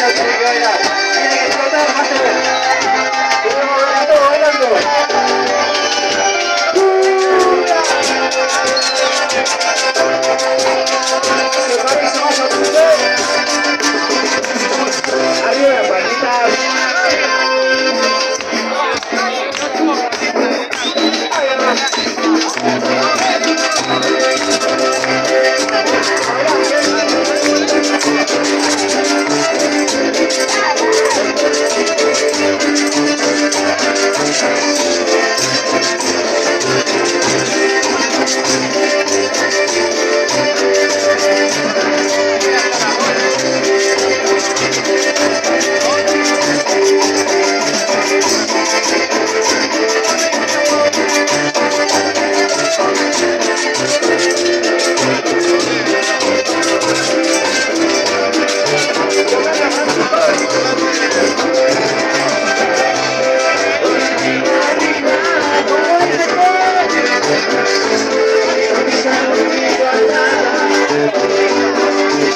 না